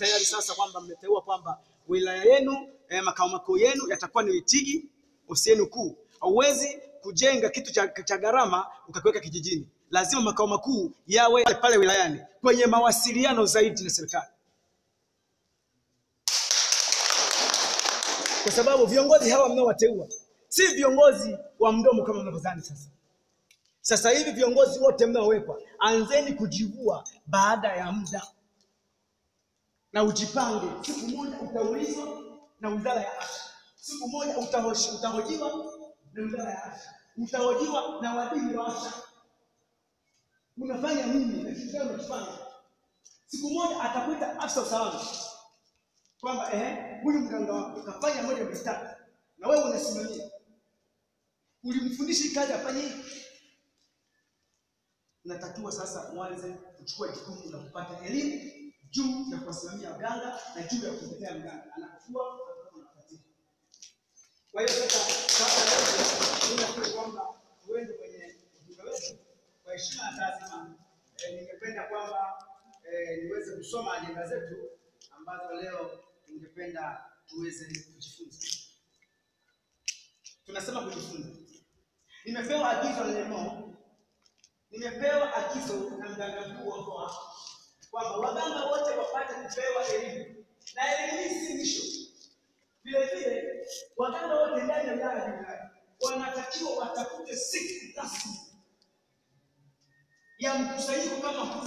tayari sasa kwamba mmeteua kwamba wilaya yenu eh, makao makuu yenu yatakuwa ni Itigi, ofisi yenu kuu. Hauwezi kujenga kitu cha, cha gharama ukakiweka kijijini, lazima makao makuu yawe pale wilayani kwenye mawasiliano zaidi na serikali, kwa sababu viongozi hawa mnaowateua si viongozi wa mdomo kama mnavyodhani sasa. Sasa hivi viongozi wote mnaowekwa, anzeni kujivua baada ya muda na ujipange. Siku moja utaulizwa na wizara ya afya, siku moja utahoji- utahojiwa na wizara ya afya, utahojiwa na wadini wa afya. Unafanya nini unakifanya? Siku moja atakuita afisa usalama kwamba ehe, huyu mganga wako kafanya moja mbili tatu, na wewe unasimamia, ulimfundisha hii kazi afanye hivi natakiwa sasa mwanze kuchukua jukumu na kupata elimu juu ya kuwasimamia waganga na juu ya kumtetea mganga anakuwa. Kwa hiyo sasa, kwamba tuende kwenye ujumbe wetu kwa heshima na taadhima. Eh, ningependa kwamba eh, niweze kusoma ajenda zetu ambazo leo ningependa tuweze kujifunza. Tunasema kujifunza. Nimepewa agizo Lemo nimepewa agizo na mganga mkuu wa mkoa kwamba waganga wote wapate kupewa elimu, na elimu hii si mwisho. Vile vile waganga wote ndani ya wilaya ya wilaya wanatakiwa watafute siku rasmi ya mkusanyiko kama huu